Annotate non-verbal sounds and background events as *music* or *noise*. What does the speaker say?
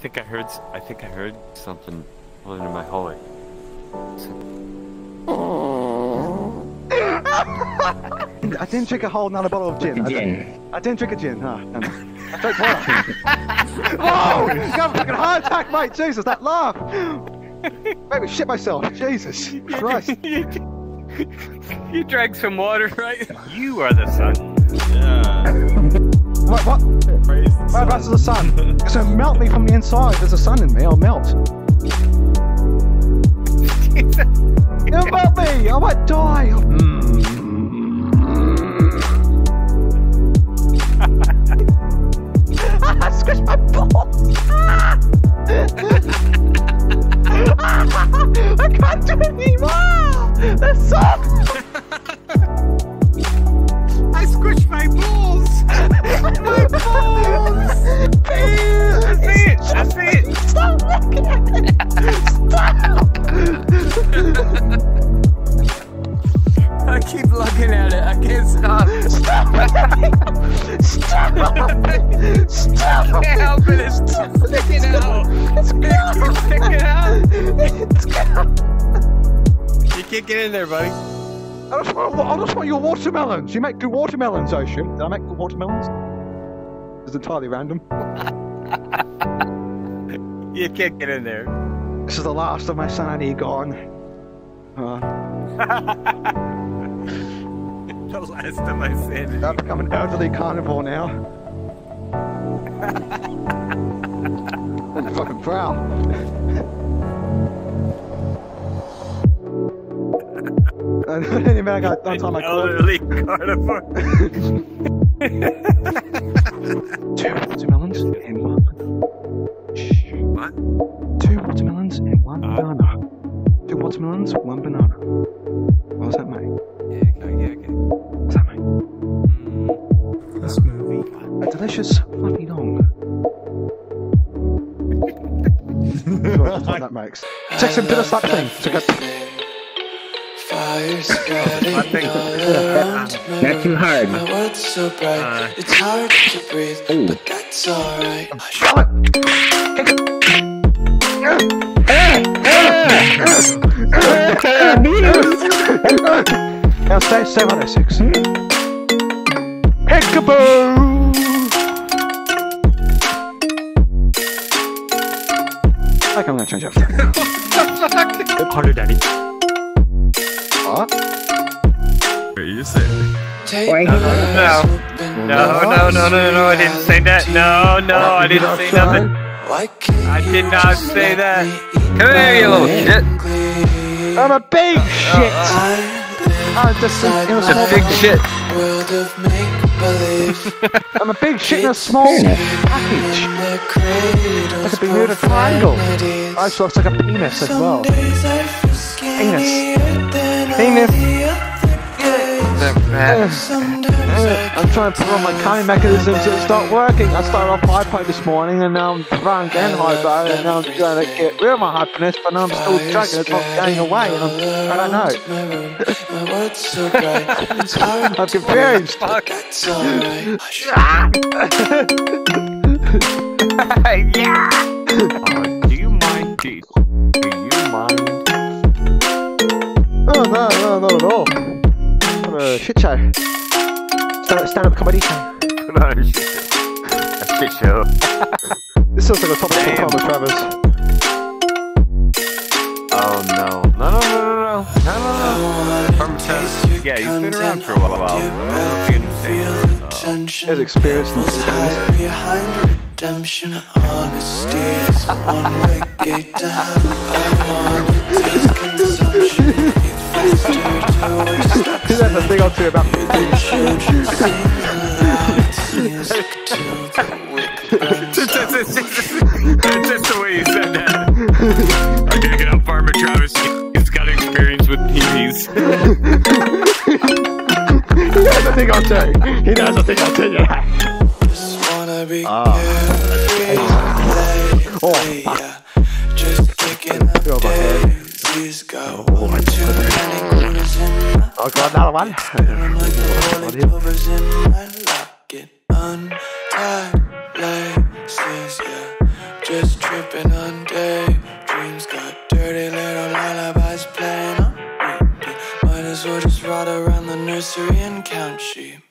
think I heard. s- I think I heard something falling in my hallway. I didn't drink a whole another bottle of gin. I, Gin. I didn't drink a gin. Huh? No, no. I drank water. Whoa! Got a fucking heart attack, mate. Jesus, that laugh. Made me shit myself. Jesus *laughs* Christ. *laughs* you drank some water, right? You are the sun. Yeah. What? What? Praise the sun. the sun? Gonna melt me from the inside. There's a sun in me. I'll melt. *laughs* It'll melt me. I might die. I I keep looking at it. I can't stop. Stop. Stop. Stop. I can't help it. It's sticking out. It's It keeps gone. sticking out. It's gone. You can't get in there, buddy. I just, want, I just want your watermelons. You make good watermelons, Ocean. Did I make good watermelons? It's entirely random. You can't get in there. This is the last of my sanity gone. Uh, *laughs* *laughs* The last of my sanity. I've become an elderly carnivore now. I'm fucking proud. And then I got done time I. Elderly carnivore. Two watermelons and one. Shh. What? Two watermelons and one Uh. banana. Two watermelons, one banana. That's what that makes. Take some bitter slap thing. Took a Fire spreading I think- all around me. Not too hard. My world's so bright, Uh. it's hard to breathe, Ooh. but that's alright. Now stay, stay on six. Peekaboo! I think I'm gonna change up. Harder, daddy. What? Wait, you just said. Take Wait. my No. No, no, no, no, no, I didn't say that. No, no, I didn't say nothing. I did not say that. Come here, you little shit. I'm a big shit! I I'm just in, in a It's a small big shit. world of make-believe I'm a big shit in a small package. The Like a Bermuda Triangle. profanities. I just looks like a penis as Some well. days I feel skinnier than all Penis. the other days. Sometimes I I'm trying to put on my calming mechanisms that start working. I started off high hypo this morning and now I'm drunk and hypo and now I'm trying to get rid of my happiness but now I'm still drunk and it's not going away and I'm, I don't know. my my world's so bright, it's *laughs* hard I'm confused. *laughs* *laughs* Fuck. That's *laughs* alright. yeah. Oh, do you mind, Keith? Do you mind? Oh no, no, not at all. What a shit show. Stand, stand up comedy show. *laughs* Put on a shit show. A shit show. This looks like a top Damn. top of Travis. Oh no. No, no, no, no, no. No, no, no. From Travis. Yeah, he's been around for a while. I don't know if you understand. Uh, Tension. His experience in What's this hiding behind redemption? Honesty is a one-way gate to hell. I wanna taste consumption. Eat faster to waste He's had a thing or two about music to the wick just, the way you said that. I'm gonna get up Farmer Travis. He's got experience with TVs. He knows a thing or two. He knows a thing or two, yeah. Just wanna be Ah. Oh. Just kicking up Feel my head. daisies. Got one two panic moves in my I got another one. I'm like the in my locket. Untied laces, yeah. just tripping on day. Dreams got dirty little lullabies playing on repeat. Might as well just ride around the nursery and count sheep.